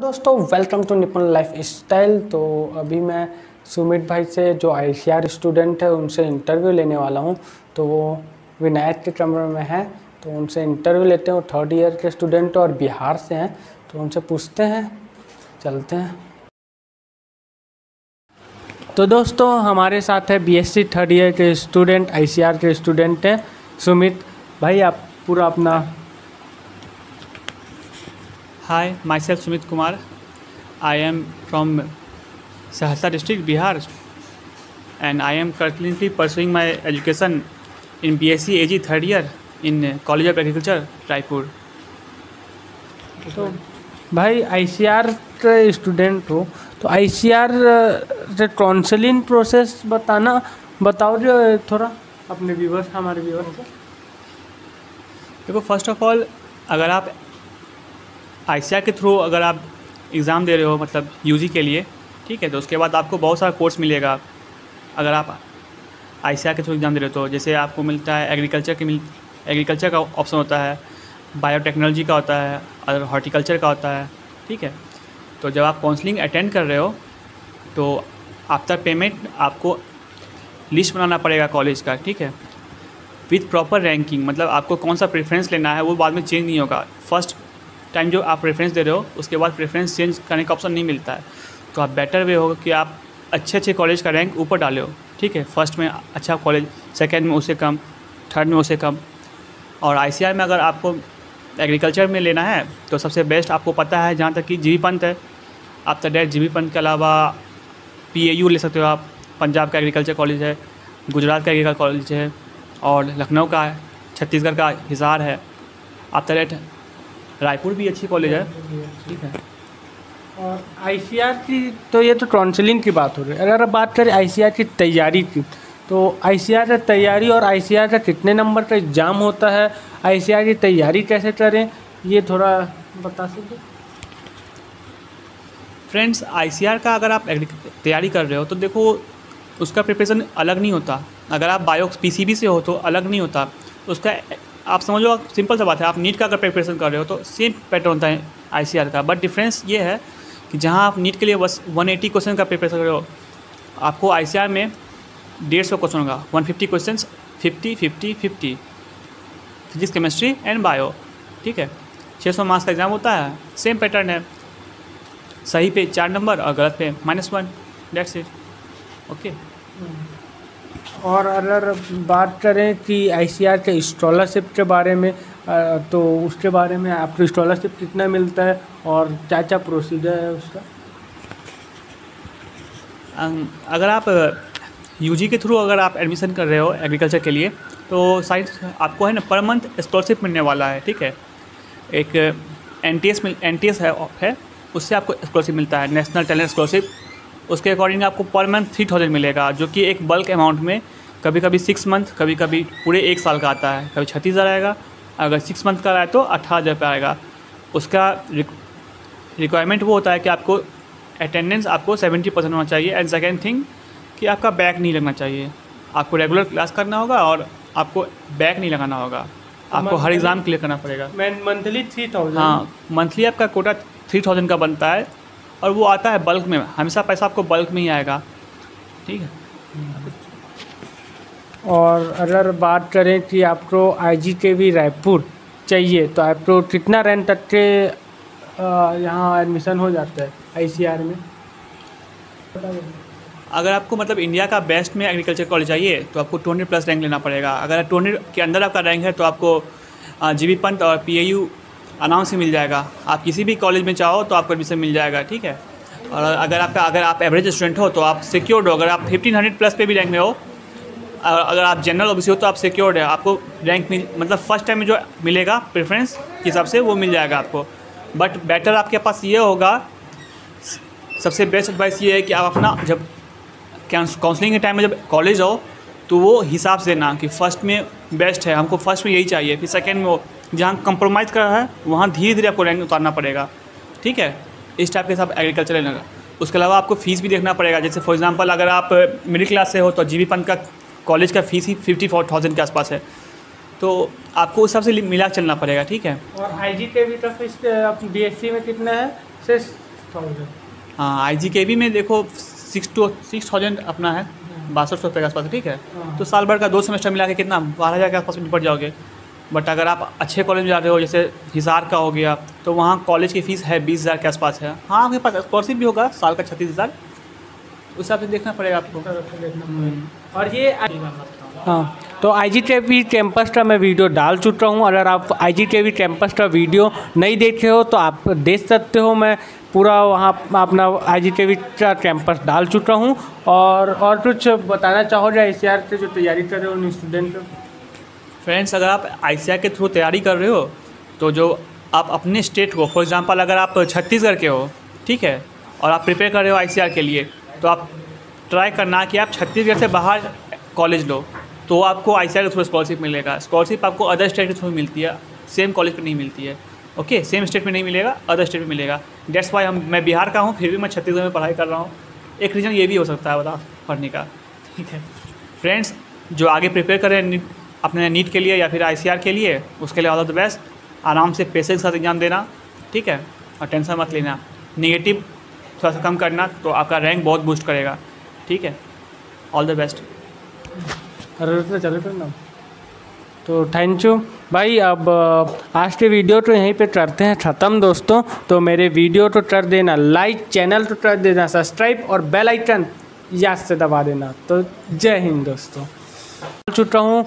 दोस्तों welcome to Nipun lifestyle तो अभी मैं सुमित भाई से, जो आईसीआर स्टूडेंट है, उनसे इंटरव्यू लेने वाला हूँ। तो वो विनायक के कमरे में है। तो उनसे इंटरव्यू लेते हैं। वो थर्ड ईयर के स्टूडेंट और बिहार से हैं। तो उनसे पूछते हैं। चलते हैं। तो दोस्तों, हमारे साथ है बीएससी थर्ड ईयर के स्टूडेंट आईसीआर के स्टूडेंट हैं। सुमित भाई, आप पूरा अपना hi myself Sumit Kumar I am from Saharsa district Bihar and I am currently pursuing my education in B S C A G third year in college of agriculture Raipur तो भाई I C R के student हो। तो I C R से counselling process बताना बताओ जो थोड़ा अपने व्यूवर्स हमारे व्यूवर्स देखो फ़र्स्ट ऑफ़ ऑल अगर आप आई के थ्रू अगर आप एग्ज़ाम दे रहे हो मतलब यूजी के लिए, ठीक है तो उसके बाद आपको बहुत सारा कोर्स मिलेगा। अगर आप आई के थ्रू एग्ज़ाम दे रहे हो तो जैसे आपको मिलता है एग्रीकल्चर के मिल एग्रीकल्चर का ऑप्शन होता है बायोटेक्नोलॉजी का होता है और हॉर्टिकल्चर का होता है, ठीक है। तो जब आप काउंसलिंग अटेंड कर रहे हो तो आफ्टर पेमेंट आपको लिस्ट बनाना पड़ेगा कॉलेज का, ठीक है। विथ प्रॉपर रैंकिंग मतलब आपको कौन सा प्रेफरेंस लेना है, वो बाद में चेंज नहीं होगा। फ़र्स्ट टाइम जो आप प्रेफरेंस दे रहे हो, उसके बाद प्रेफरेंस चेंज करने का ऑप्शन नहीं मिलता है। तो आप बेटर वे होगा कि आप अच्छे अच्छे कॉलेज का रैंक ऊपर डाले हो, ठीक है? फ़र्स्ट में अच्छा कॉलेज सेकेंड में उससे कम थर्ड में उससे कम। और आई में अगर आपको एग्रीकल्चर में लेना है तो सबसे बेस्ट आपको पता है जहाँ तक कि जीबी पंत है। आप तो डायरेक्ट जी पंत के अलावा पीएयू ले सकते हो आप। पंजाब का एग्रीकल्चर कॉलेज है, गुजरात का एग्रीकल्चर कॉलेज है, और लखनऊ का है, छत्तीसगढ़ का हिसार है। आप तो डायरेक्ट रायपुर भी अच्छी कॉलेज है। ठीक है। और आईसीआर की तो ये तो काउंसलिंग की बात हो रही है। अगर अब बात करें आईसीआर की तैयारी की तो आईसीआर की तैयारी और आईसीआर का कितने नंबर का एग्ज़ाम होता है आईसीआर की तैयारी कैसे करें ये थोड़ा बता सकते फ्रेंड्स आईसीआर का अगर आप तैयारी कर रहे हो तो देखो उसका प्रिपरेशन अलग नहीं होता। अगर आप बायो पीसीबी से हो तो अलग नहीं होता। उसका आप समझ लो सिंपल सा बात है, आप नीट का अगर प्रिपरेशन कर रहे हो तो सेम पैटर्न होता है आईसीआर का। बट डिफरेंस ये है कि जहाँ आप नीट के लिए बस 180 क्वेश्चन का प्रिपरेशन कर रहे हो, आपको आईसीआर में डेढ़ सौ क्वेश्चन होगा। One fifty question fifty fifty fifty physics chemistry and bio ठीक है? छः सौ मार्क्स का एग्ज़ाम होता है। सेम पैटर्न है। सही पे चार नंबर और गलत पे minus one that's it okay और अगर बात करें कि आईसीआर के स्कॉलरशिप के बारे में तो उसके बारे में आपको स्कॉलरशिप कितना मिलता है और क्या क्या प्रोसीजर है उसका? अगर आप यूजी के थ्रू अगर आप एडमिशन कर रहे हो एग्रीकल्चर के लिए तो साइंस आपको है ना पर मंथ स्कॉलरशिप मिलने वाला है, ठीक है? एक N T S N T S है उससे आपको स्कॉलरशिप मिलता है नेशनल टैलेंट स्कॉलरशिप उसके अकॉर्डिंग आपको पर मंथ थ्री थाउज़ेंड मिलेगा जो कि एक बल्क अमाउंट में कभी कभी सिक्स मंथ कभी कभी पूरे एक साल का आता है। कभी छत्तीस हज़ार आएगा अगर सिक्स मंथ का आए तो अट्ठारह हज़ार रुपये आएगा। उसका रिक्वायरमेंट वो होता है कि आपको अटेंडेंस आपको सेवेंटी परसेंट होना चाहिए। एंड सेकेंड थिंग कि आपका बैक नहीं लगना चाहिए। आपको रेगुलर क्लास करना होगा और आपको बैक नहीं लगाना होगा। आपको हर एग्ज़ाम क्लियर करना पड़ेगा। मैं मंथली थ्री थाउज़ेंड हाँ मंथली आपका कोटा थ्री थाउज़ेंड का बनता है। और वो आता है बल्क में। हमेशा पैसा आपको बल्क में ही आएगा। ठीक है? और अगर बात करें कि आपको आई जी के वी रायपुर चाहिए तो आपको कितना रैंक तक के यहाँ एडमिशन हो जाता है आई सी आर में? अगर आपको मतलब इंडिया का बेस्ट में एग्रीकल्चर कॉलेज चाहिए तो आपको टू हंड्रेड प्लस रैंक लेना पड़ेगा। अगर टू हंड्रेड के अंदर आपका रैंक है तो आपको जी बी पंत और पी ए यू अनाउंस ही मिल जाएगा। आप किसी भी कॉलेज में चाहो तो आपको एडमिशन मिल जाएगा, ठीक है? और अगर आपका अगर आप एवरेज स्टूडेंट हो तो आप सिक्योर्ड हो। अगर आप फिफ्टीन हंड्रेड प्लस पे भी रैंक में हो अगर आप जनरल ओबीसी हो तो आप सिक्योर्ड है। आपको रैंक मिल मतलब फ़र्स्ट टाइम में जो मिलेगा प्रेफरेंस के हिसाब से वो मिल जाएगा आपको। बट बेटर आपके पास ये होगा, सबसे बेस्ट एडवाइस ये है कि आप अपना, जब काउंसलिंग के टाइम में जब कॉलेज हो तो वो हिसाब से ना कि फ़र्स्ट में बेस्ट है। हमको फ़र्स्ट में यही चाहिए फिर सेकेंड में वो जहाँ कंप्रोमाइज़ कर रहा है वहाँ धीरे धीरे आपको रैंक उतारना पड़ेगा। ठीक है? इस टाइप के साथ एग्रीकल्चर लेने का। उसके अलावा आपको फ़ीस भी देखना पड़ेगा। जैसे फॉर एग्जांपल अगर आप मिडिल क्लास से हो तो जीबी पंत का कॉलेज का फ़ीस ही फिफ्टी फोर थाउज़ेंड के आसपास है। तो आपको उस हिसाब से मिला चलना पड़ेगा। ठीक है? और आई जी के भी तो फ़ीस बी एस सी में कितना है? सिक्स थाउज़ेंड हाँ आई जी के बी में देखो सिक्स टू सिक्स थाउज़ेंड अपना है। बासठ सौ रुपये के आसपास, ठीक है? हाँ। तो साल भर का दो सेमेस्टर मिला के कितना? बारह हज़ार के आसपास में निपट जाओगे। बट अगर आप अच्छे कॉलेज में जा रहे हो, जैसे हिसार का हो गया तो वहाँ कॉलेज की फ़ीस है बीस हज़ार के आसपास है। हाँ आपके पास स्कॉलरशिप भी होगा, साल का छत्तीस हज़ार। उस हिसाब से देखना पड़ेगा आपको। और ये हाँ तो I G T V campus का मैं वीडियो डाल चुका हूँ। अगर आप I G T V campus का वीडियो नहीं देखे हो तो आप देख सकते हो। मैं पूरा वहाँ अपना आई जी टी वी का कैंपस डाल चुका हूँ। और और कुछ बताना चाहोगे आई सी आर से जो तैयारी कर रहे हो उन स्टूडेंट फ्रेंड्स अगर आप आई के थ्रू तैयारी कर रहे हो तो जो आप अपने स्टेट को फॉर एग्ज़ाम्पल अगर आप छत्तीसगढ़ के हो ठीक है और आप प्रिपेयर कर रहे हो आई के लिए तो आप ट्राई करना कि आप छत्तीसगढ़ से बाहर कॉलेज लो तो आपको आईसीआर के थ्रू स्कॉलरशिप मिलेगा। स्कॉलरशिप आपको अदर स्टेट के थ्रू मिलती है। सेम कॉलेज पर नहीं मिलती है। ओके सेम स्टेट में नहीं मिलेगा अदर स्टेट में मिलेगा। डेट्स वाई हम, मैं बिहार का हूँ, फिर भी मैं छत्तीसगढ़ में पढ़ाई कर रहा हूँ। एक रीज़न ये भी हो सकता है बता, पढ़ने का। ठीक है? फ्रेंड्स जो आगे प्रिपेयर कर अपने नीट के लिए या फिर आईसीआर के लिए, उसके लिए ऑल ऑफ़ द बेस्ट आराम से पैसे के साथ एग्ज़ाम देना। ठीक है? और टेंशन मत लेना। नेगेटिव थोड़ा सा कम करना तो आपका रैंक बहुत बूस्ट करेगा। ठीक है? ऑल द बेस्ट अरे चलो फिर ना। तो थैंक यू भाई, अब आज के वीडियो तो यहीं पे करते हैं, ख़त्म दोस्तों। तो मेरे वीडियो तो कर देना। लाइक चैनल तो कर देना सब्सक्राइब और बेल आइकन याद से दबा देना। तो जय हिंद दोस्तों। चुका हूँ।